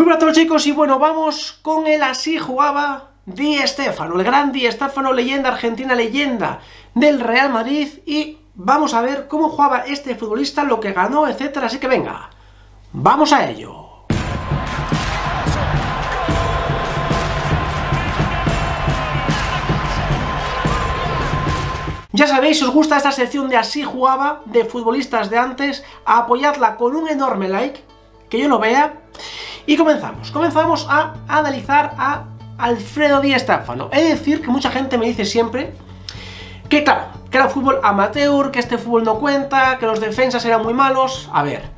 Muy buenas a todos chicos y bueno, vamos con el así jugaba Di Stéfano, el gran Di Stéfano, leyenda argentina, leyenda del Real Madrid y vamos a ver cómo jugaba este futbolista, lo que ganó, etcétera, así que venga, vamos a ello. Ya sabéis, si os gusta esta sección de Así jugaba, de futbolistas de antes, apoyadla con un enorme like, que yo lo vea, y comenzamos, comenzamos a analizar a Alfredo Di Stéfano. Es decir, que mucha gente me dice siempre que claro, que era fútbol amateur, que este fútbol no cuenta, que los defensas eran muy malos. A ver,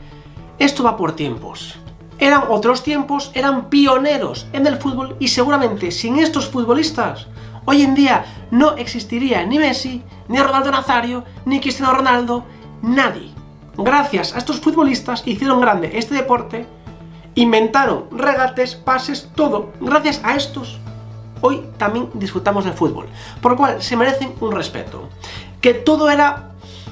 esto va por tiempos. Eran otros tiempos, eran pioneros en el fútbol y seguramente sin estos futbolistas, hoy en día no existiría ni Messi, ni Ronaldo Nazario, ni Cristiano Ronaldo, nadie. Gracias a estos futbolistas hicieron grande este deporte Inventaron regates, pases, todo. Gracias a estos, hoy también disfrutamos del fútbol. Por lo cual se merecen un respeto. Que todo era,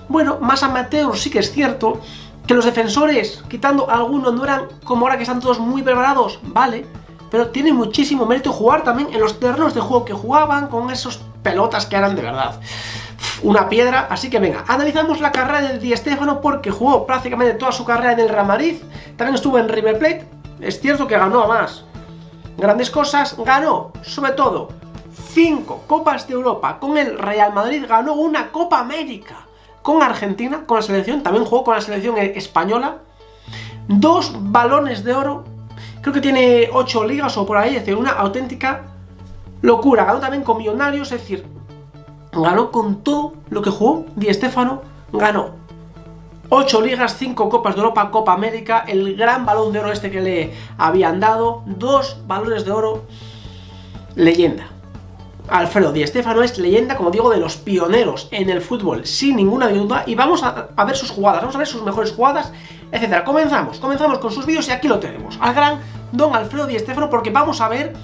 bueno, más amateur, sí que es cierto. Que los defensores, quitando algunos, no eran como ahora que están todos muy preparados, vale. Pero tiene muchísimo mérito jugar también en los terrenos de juego que jugaban con esos pelotas que eran de verdad una piedra, así que venga, analizamos la carrera del Di Stéfano porque jugó prácticamente toda su carrera en el Real Madrid, también estuvo en River Plate, es cierto que ganó a más. Grandes cosas, ganó sobre todo cinco Copas de Europa con el Real Madrid, ganó una Copa América con Argentina, con la selección, también jugó con la selección española, dos balones de oro, creo que tiene ocho ligas o por ahí, es decir, una auténtica locura, ganó también con Millonarios, es decir, ganó con todo lo que jugó Di Stéfano, ganó 8 ligas, 5 Copas de Europa, Copa América, el gran balón de oro este que le habían dado, dos balones de oro, leyenda. Alfredo Di Stéfano es leyenda, como digo, de los pioneros en el fútbol, sin ninguna duda, y vamos a, ver sus jugadas, vamos a ver sus mejores jugadas, etcétera. Comenzamos, comenzamos con sus vídeos y aquí lo tenemos, al gran Don Alfredo Di Stéfano, porque vamos a ver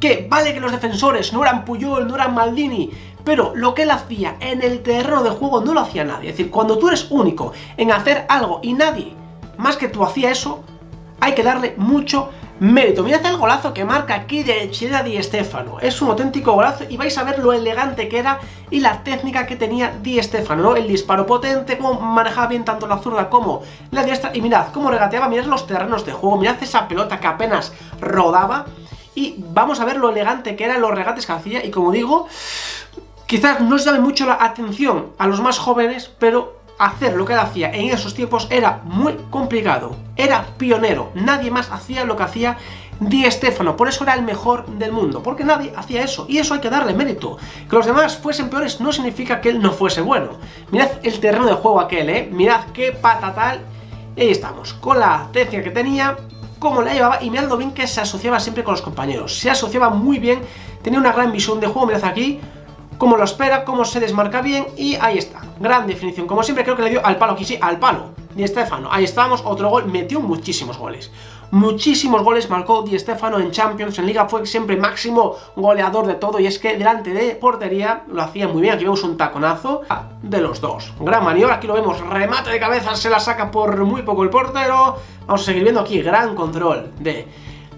que vale que los defensores no eran Puyol, no eran Maldini, pero lo que él hacía en el terreno de juego no lo hacía nadie. Es decir, cuando tú eres único en hacer algo y nadie más que tú hacía eso, hay que darle mucho mérito. Mirad el golazo que marca aquí de Chida Di Stefano. Es un auténtico golazo y vais a ver lo elegante que era y la técnica que tenía Di Stefano, ¿no? El disparo potente, cómo manejaba bien tanto la zurda como la diestra. Y mirad cómo regateaba, mirad los terrenos de juego, mirad esa pelota que apenas rodaba y vamos a ver lo elegante que eran los regates que hacía y como digo, quizás no se llame mucho la atención a los más jóvenes, pero hacer lo que él hacía en esos tiempos era muy complicado, era pionero, nadie más hacía lo que hacía Di Stefano, por eso era el mejor del mundo, porque nadie hacía eso, y eso hay que darle mérito. Que los demás fuesen peores no significa que él no fuese bueno. Mirad el terreno de juego aquel, ¿eh? Mirad qué patatal. Y ahí estamos, con la técnica que tenía, cómo la llevaba y mirad lo bien que se asociaba siempre con los compañeros. Se asociaba muy bien, tenía una gran visión de juego, mirad aquí, cómo lo espera, cómo se desmarca bien y ahí está. Gran definición, como siempre creo que le dio al palo aquí, sí, al palo. Di Stefano, ahí estamos, otro gol, metió muchísimos goles. Muchísimos goles marcó Di Stefano en Champions, en Liga fue siempre máximo goleador de todo y es que delante de portería lo hacía muy bien, aquí vemos un taconazo de los dos. Gran maniobra, aquí lo vemos, remate de cabeza, se la saca por muy poco el portero. Vamos a seguir viendo aquí, gran control de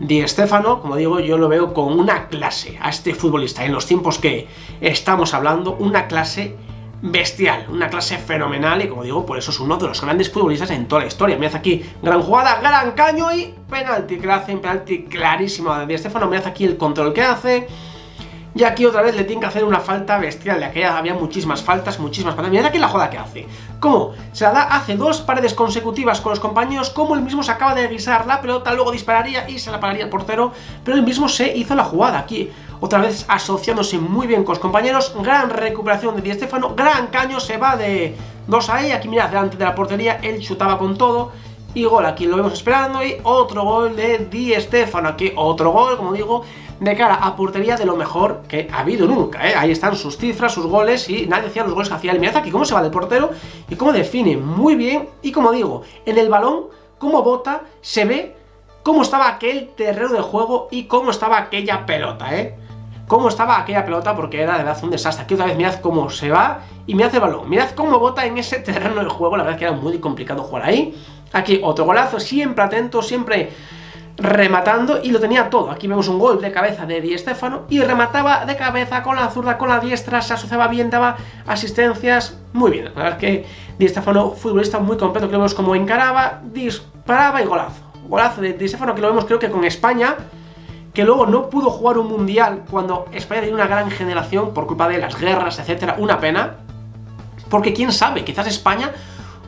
Di Stefano, como digo, yo lo veo con una clase a este futbolista. En los tiempos que estamos hablando, una clase bestial, una clase fenomenal y como digo, por eso es uno de los grandes futbolistas en toda la historia. Mirad aquí, gran jugada, gran caño y penalti que hace, penalti clarísimo de Di Stefano, mirad aquí el control que hace y aquí otra vez le tiene que hacer una falta bestial. De aquella había muchísimas faltas, muchísimas faltas. Mirad aquí la joda que hace. ¿Cómo? Se la da, hace dos paredes consecutivas con los compañeros. Como él mismo se acaba de guisar la pelota, luego dispararía y se la pararía el portero. Pero él mismo se hizo la jugada aquí. Otra vez asociándose muy bien con los compañeros. Gran recuperación de Di Stefano. Gran caño, se va de dos ahí. Aquí mirad, delante de la portería, él chutaba con todo. Y gol, aquí lo vemos esperando. Y otro gol de Di Stefano. Aquí otro gol, como digo de cara a portería de lo mejor que ha habido nunca, ¿eh? Ahí están sus cifras, sus goles y nadie decía los goles que hacía el Mirad aquí cómo se va del portero y cómo define muy bien y como digo, en el balón, cómo bota, se ve cómo estaba aquel terreno de juego y cómo estaba aquella pelota, ¿eh? Cómo estaba aquella pelota porque era de verdad un desastre. Aquí otra vez mirad cómo se va y mirad el balón. Mirad cómo bota en ese terreno de juego. La verdad es que era muy complicado jugar ahí. Aquí otro golazo, siempre atento, siempre rematando y lo tenía todo. Aquí vemos un gol de cabeza de Di Stefano y remataba de cabeza con la zurda, con la diestra, se asociaba bien, daba asistencias, muy bien. La verdad es que Di Stefano, futbolista muy completo, que lo vemos como encaraba, disparaba y golazo. Golazo de Di Stefano que lo vemos creo que con España, que luego no pudo jugar un mundial cuando España tenía una gran generación por culpa de las guerras, etcétera, una pena. Porque quién sabe, quizás España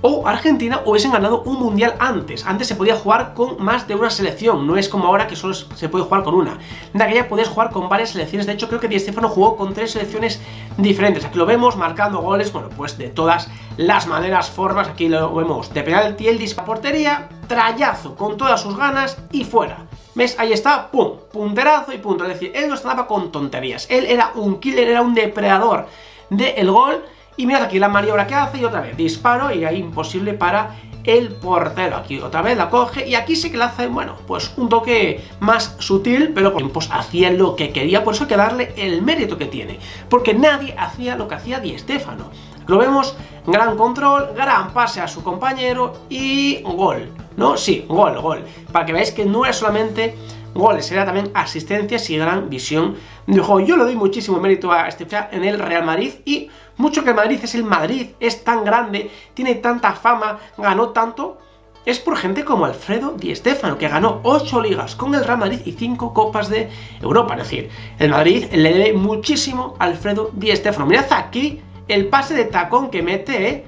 o Argentina hubiesen ganado un mundial antes. Antes se podía jugar con más de una selección, no es como ahora que solo se puede jugar con una. De aquella podías jugar con varias selecciones, de hecho creo que Di Stefano jugó con tres selecciones diferentes. Aquí lo vemos marcando goles, bueno, pues de todas las maneras, formas, aquí lo vemos de penalti, el portería, trayazo con todas sus ganas y fuera. ¿Ves? Ahí está, pum, punterazo y punto. Es decir, él no estaba con tonterías. Él era un killer, era un depredador del gol y mirad aquí la maniobra que hace y otra vez disparo y ahí imposible para el portero. Aquí otra vez la coge y aquí sí que le hace, bueno, pues un toque más sutil, pero pues hacía lo que quería, por eso hay que darle el mérito que tiene. Porque nadie hacía lo que hacía Di Stefano. Lo vemos, gran control, gran pase a su compañero y gol. ¿No? Sí, gol, gol. Para que veáis que no es solamente goles, era también asistencias y gran visión del juego. Yo le doy muchísimo mérito a este en el Real Madrid y mucho que el Madrid es el Madrid, es tan grande, tiene tanta fama, ganó tanto, es por gente como Alfredo Di Stéfano, que ganó 8 ligas con el Real Madrid y 5 copas de Europa. Es decir, el Madrid le debe muchísimo a Alfredo Di Stéfano. Mirad aquí el pase de tacón que mete, ¿eh?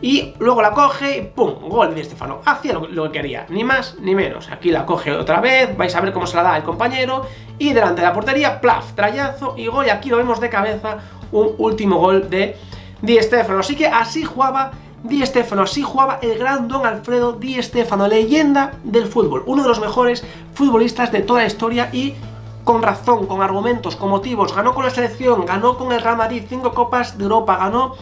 Y luego la coge y ¡pum! Gol de Estefano. Hacía lo, que quería, ni más ni menos. Aquí la coge otra vez, vais a ver cómo se la da el compañero y delante de la portería, plaf, trayazo y gol. Y aquí lo vemos de cabeza, un último gol de Di Stefano. Así que así jugaba Di Stefano, así jugaba el gran Don Alfredo Di Stefano, leyenda del fútbol, uno de los mejores futbolistas de toda la historia y con razón, con argumentos, con motivos, ganó con la selección, ganó con el Real Madrid, cinco copas de Europa, ganó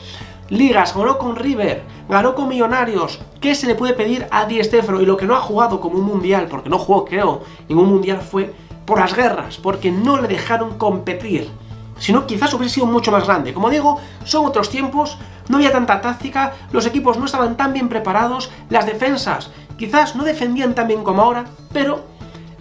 ligas, ganó con River, ganó con Millonarios. ¿Qué se le puede pedir a Di Stefano? Y lo que no ha jugado como un mundial, porque no jugó, creo, ningún mundial fue por las guerras, porque no le dejaron competir. Si no, quizás hubiese sido mucho más grande. Como digo, son otros tiempos, no había tanta táctica, los equipos no estaban tan bien preparados, las defensas quizás no defendían tan bien como ahora, pero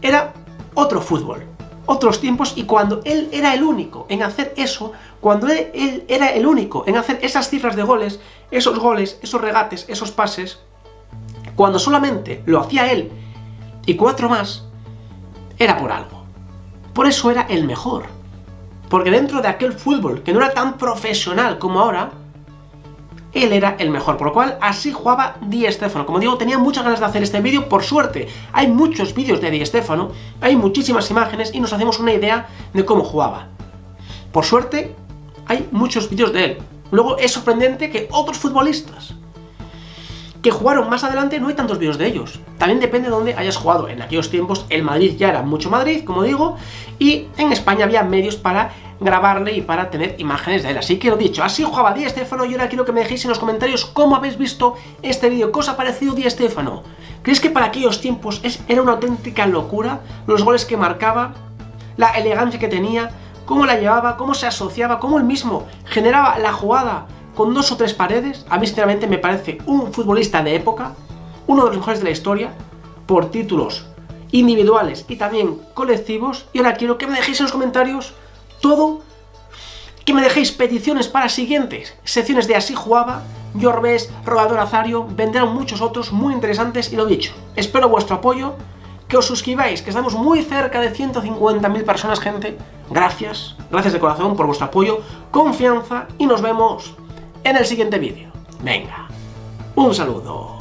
era otro fútbol otros tiempos y cuando él era el único en hacer eso, cuando él, era el único en hacer esas cifras de goles, esos goles, esos regates, esos pases, cuando solamente lo hacía él y cuatro más, era por algo. Por eso era el mejor. Porque dentro de aquel fútbol que no era tan profesional como ahora, él era el mejor, por lo cual así jugaba Di Stefano. Como digo, tenía muchas ganas de hacer este vídeo, por suerte hay muchos vídeos de Di Stefano, hay muchísimas imágenes y nos hacemos una idea de cómo jugaba. Por suerte, hay muchos vídeos de él. Luego es sorprendente que otros futbolistas que jugaron más adelante no hay tantos vídeos de ellos. También depende de dónde hayas jugado. En aquellos tiempos el Madrid ya era mucho Madrid, como digo, y en España había medios para grabarle y para tener imágenes de él. Así que lo dicho, así jugaba Di Stefano y ahora quiero que me dejéis en los comentarios cómo habéis visto este vídeo, qué os ha parecido Di Stefano. ¿Creéis que para aquellos tiempos era una auténtica locura los goles que marcaba, la elegancia que tenía, cómo la llevaba, cómo se asociaba, cómo él mismo generaba la jugada con dos o tres paredes, a mí sinceramente me parece un futbolista de época, uno de los mejores de la historia, por títulos individuales y también colectivos. Y ahora quiero que me dejéis en los comentarios todo, que me dejéis peticiones para siguientes secciones de Así Jugaba, Jorbes, Rodador Azario, vendrán muchos otros muy interesantes y lo dicho, espero vuestro apoyo, que os suscribáis, que estamos muy cerca de 150.000 personas, gente. Gracias, gracias de corazón por vuestro apoyo, confianza y nos vemos en el siguiente vídeo. Venga, un saludo.